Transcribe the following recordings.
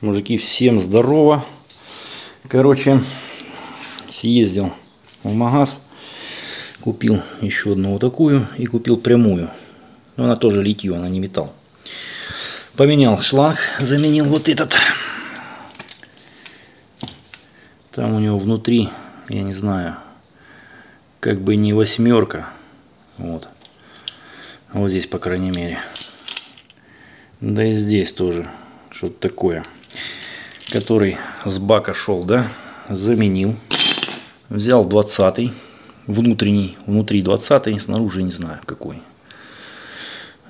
Мужики, всем здорово. Короче, съездил в магаз, купил еще одну вот такую и купил прямую. Но она тоже литье, она не металл. Поменял шланг, заменил вот этот. Там у него внутри, я не знаю, как бы не восьмерка. Вот. Вот здесь, по крайней мере. Да и здесь тоже что-то такое который с бака шел, да, заменил. Взял 20 внутренний, внутри 20 снаружи не знаю какой.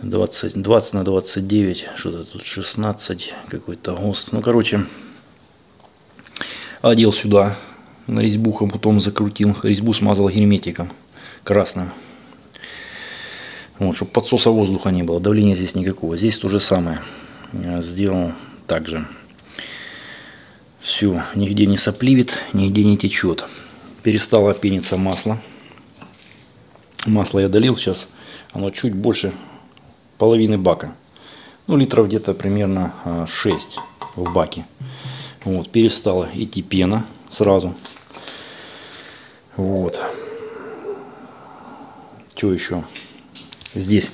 20, 20 на 29, что-то тут 16, какой-то ГОСТ. Ну, короче, одел сюда, на резьбу потом закрутил, резьбу смазал герметиком красным. Вот, чтобы подсоса воздуха не было, давления здесь никакого. Здесь то же самое. Сделал также. Все, нигде не сопливит, нигде не течет. Перестало пениться масло. Масло я долил сейчас, оно чуть больше половины бака. Ну, литров где-то примерно 6 а, в баке. Вот, перестала идти пена сразу. Вот. Что еще? Здесь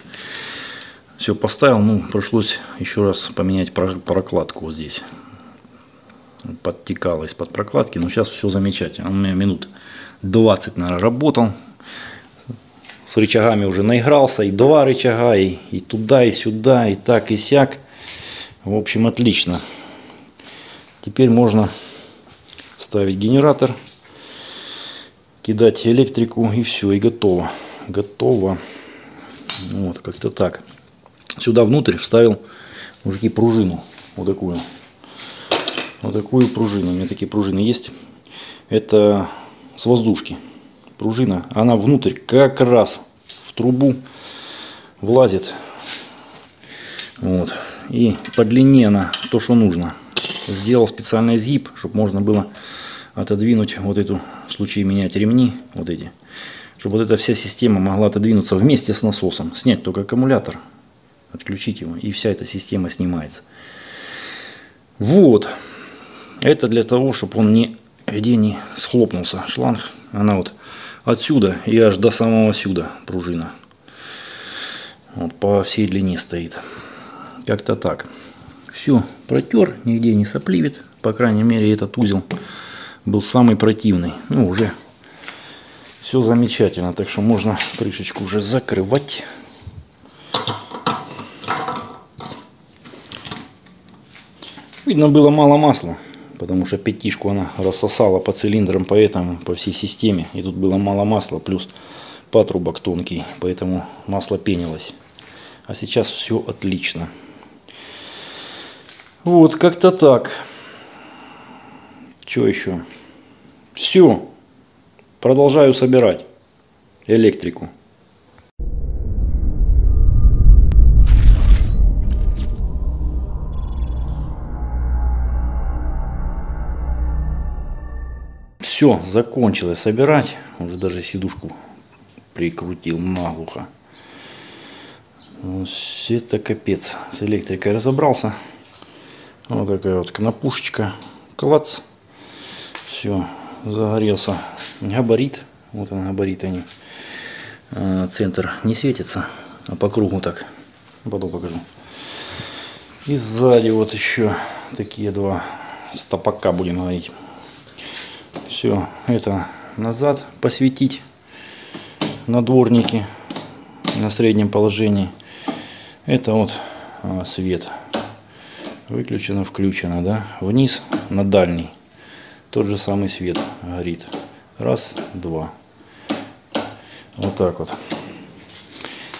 все поставил, ну, пришлось еще раз поменять прокладку вот здесь подтекало из-под прокладки. Но сейчас все замечательно. Он у меня минут 20, наверное, работал. С рычагами уже наигрался. И два рычага, и, и туда, и сюда, и так, и сяк. В общем, отлично. Теперь можно ставить генератор, кидать электрику и все, и готово. Готово. Вот, как-то так. Сюда внутрь вставил, мужики, пружину. Вот такую вот такую пружину. У меня такие пружины есть. Это с воздушки. Пружина. Она внутрь как раз в трубу влазит. Вот. И по длине она то, что нужно. Сделал специальный зип, чтобы можно было отодвинуть вот эту, в случае менять ремни, вот эти. Чтобы вот эта вся система могла отодвинуться вместе с насосом. Снять только аккумулятор, отключить его, и вся эта система снимается. Вот. Это для того, чтобы он не, где не схлопнулся шланг. Она вот отсюда и аж до самого сюда пружина. Вот по всей длине стоит. Как-то так. Все, протер, нигде не сопливит. По крайней мере, этот узел был самый противный. Ну, уже все замечательно. Так что можно крышечку уже закрывать. Видно, было мало масла потому что пятишку она рассосала по цилиндрам, поэтому по всей системе. И тут было мало масла, плюс патрубок тонкий, поэтому масло пенилось. А сейчас все отлично. Вот, как-то так. Что еще? Все. Продолжаю собирать электрику. Все, закончилось собирать. Уже даже сидушку прикрутил наглухо. Все это капец. С электрикой разобрался. Вот такая вот кнопушечка. Клац. Все, загорелся габарит. Вот он габарит они. А, центр не светится, а по кругу так. Потом покажу. И сзади вот еще такие два стопака будем говорить все это назад посветить на дворнике на среднем положении. Это вот а, свет. Выключено, включено, да. Вниз на дальний. Тот же самый свет горит. Раз, два. Вот так вот.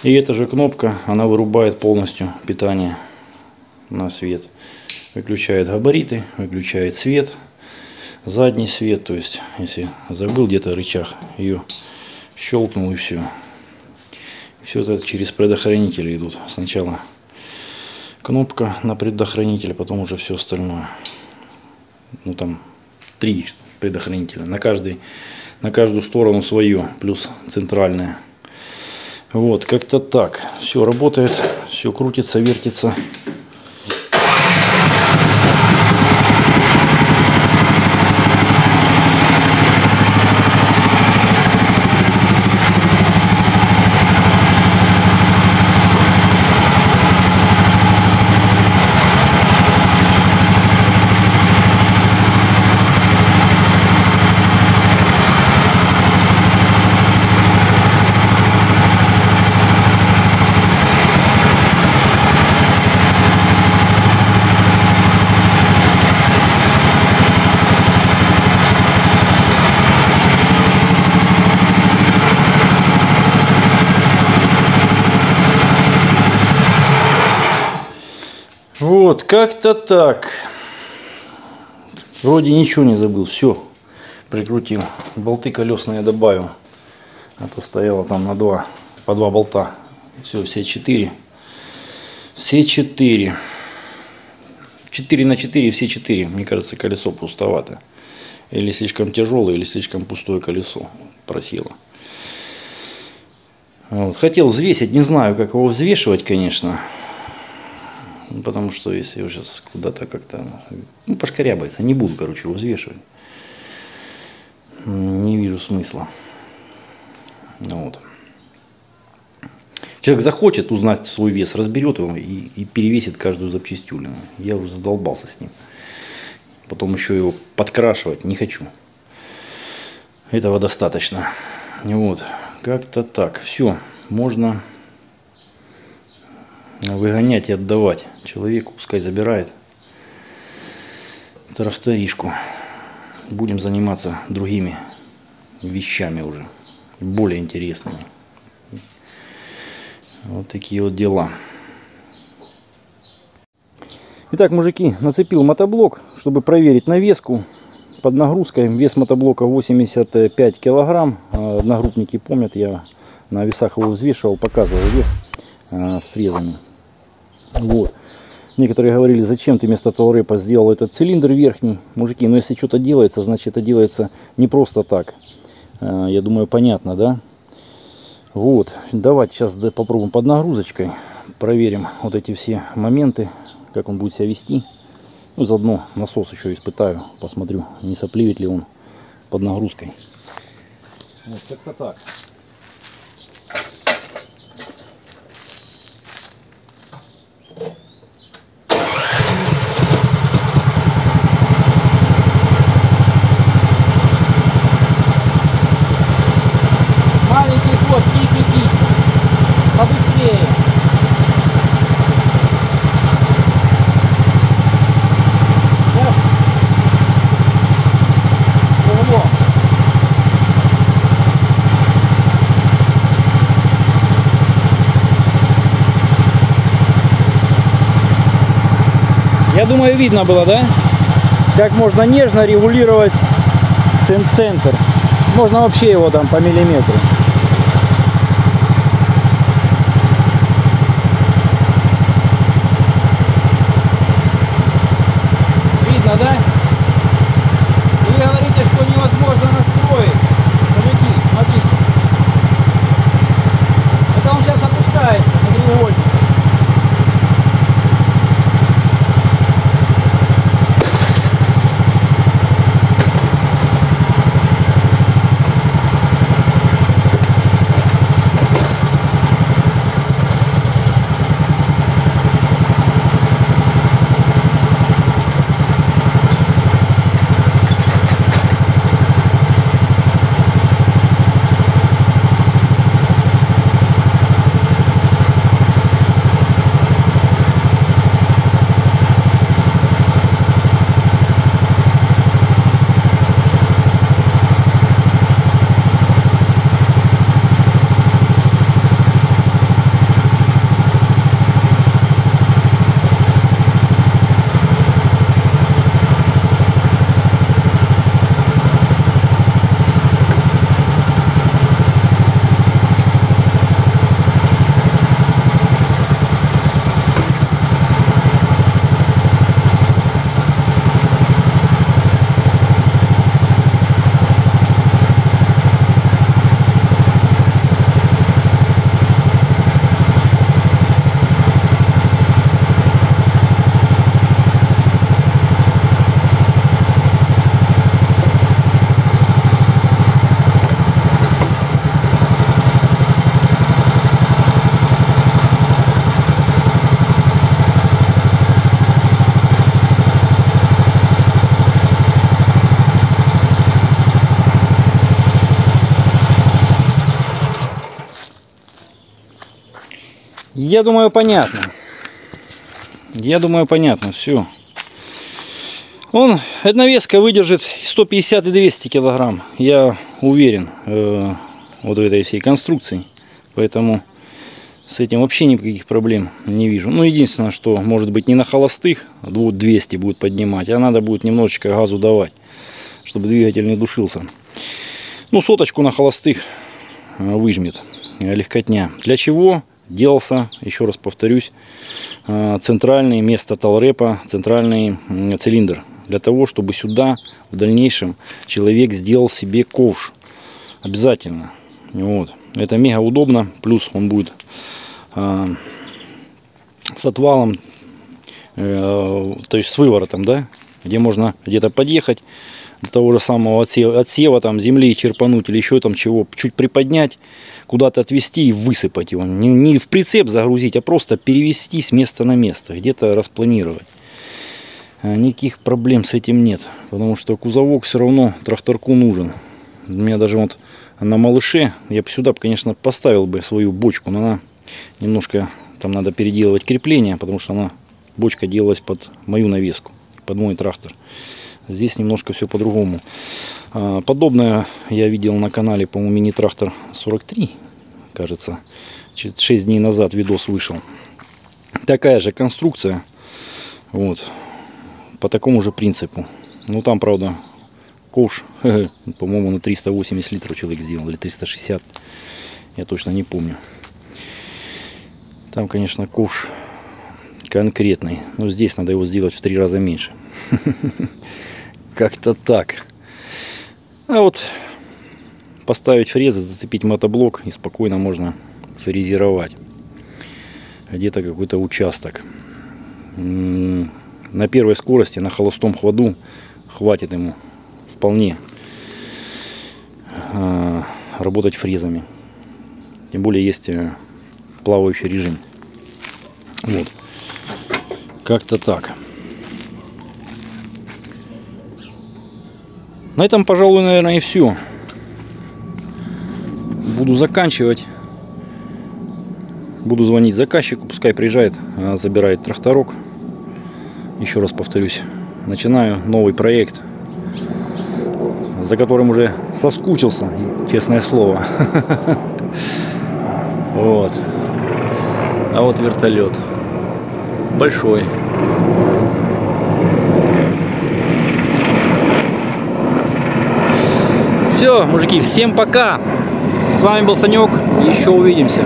И эта же кнопка, она вырубает полностью питание на свет. Выключает габариты, выключает свет задний свет, то есть если забыл где-то рычаг, ее щелкнул и все. Все это через предохранители идут. Сначала кнопка на предохранителе, потом уже все остальное. Ну там три предохранителя. На каждый, на каждую сторону свое, плюс центральная. Вот, как-то так. Все работает, все крутится, вертится. Вот, как-то так. Вроде ничего не забыл. Все, прикрутил. Болты колесные добавил. А то стояло там на два, по два болта. Все, все четыре. Все четыре. 4 на 4, все 4. Мне кажется, колесо пустовато. Или слишком тяжелое, или слишком пустое колесо просело. Вот. Хотел взвесить, не знаю, как его взвешивать, конечно. Потому что если его сейчас куда-то как-то ну, пошкарябается, не буду, короче, его взвешивать. Не вижу смысла. Вот. Человек захочет узнать свой вес, разберет его и, и перевесит каждую запчастюлину. Я уже задолбался с ним. Потом еще его подкрашивать не хочу. Этого достаточно. Вот. Как-то так. Все. Можно выгонять и отдавать. Человеку пускай забирает тракторишку. Будем заниматься другими вещами уже. Более интересными. Вот такие вот дела. Итак, мужики, нацепил мотоблок, чтобы проверить навеску. Под нагрузкой вес мотоблока 85 килограмм. А, одногруппники помнят, я на весах его взвешивал, показывал вес а, с фрезами. Вот. Некоторые говорили, зачем ты вместо толрепа сделал этот цилиндр верхний. Мужики, ну если что-то делается, значит это делается не просто так. А, я думаю, понятно, да? Вот, давайте сейчас попробуем под нагрузочкой. Проверим вот эти все моменты, как он будет себя вести. Ну, заодно насос еще испытаю, посмотрю, не сопливит ли он под нагрузкой. Вот как-то так. Я думаю, видно было, да? Как можно нежно регулировать центр. Можно вообще его там по миллиметру. Видно, да? Я думаю, понятно. Я думаю, понятно. Все. Он, эта навеска выдержит 150 и 200 килограмм. Я уверен э, вот в этой всей конструкции. Поэтому С этим вообще никаких проблем не вижу. Ну, единственное, что может быть не на холостых 200 будет поднимать, а надо будет немножечко газу давать, чтобы двигатель не душился. Ну, соточку на холостых э, выжмет легкотня. Для чего делался, еще раз повторюсь, э, центральный место талрепа, центральный цилиндр. Для того, чтобы сюда в дальнейшем человек сделал себе ковш. Обязательно. Вот. Это мега удобно. Плюс он будет э, с отвалом, э, то есть с выворотом, да, где можно где-то подъехать до того же самого отсева, отсева там земли черпануть или еще там чего, чуть приподнять, куда-то отвести и высыпать его. Не, не в прицеп загрузить, а просто перевести с места на место, где-то распланировать. А никаких проблем с этим нет, потому что кузовок все равно тракторку нужен. У меня даже вот на малыше, я бы сюда, конечно, поставил бы свою бочку, но она немножко, там надо переделывать крепление, потому что она, бочка делалась под мою навеску, под мой трактор. Здесь немножко все по-другому. А, подобное я видел на канале, по-моему, мини-трактор 43, кажется. 6 дней назад видос вышел. Такая же конструкция. Вот. По такому же принципу. Ну, там, правда, ковш, по-моему, на 380 литров человек сделал, или 360. Я точно не помню. Там, конечно, ковш конкретный. Но здесь надо его сделать в три раза меньше. Как-то так. А вот поставить фрезы, зацепить мотоблок и спокойно можно фрезеровать. Где-то какой-то участок. На первой скорости, на холостом ходу хватит ему вполне а, работать фрезами. Тем более есть э, плавающий режим. Вот. Как-то так. На этом, пожалуй, наверное, и все. Буду заканчивать. Буду звонить заказчику, пускай приезжает, а, забирает тракторок. Еще раз повторюсь, начинаю новый проект, за которым уже соскучился, честное слово. Вот. А вот вертолет. Большой. Все, мужики, всем пока. С вами был Санек. Еще увидимся.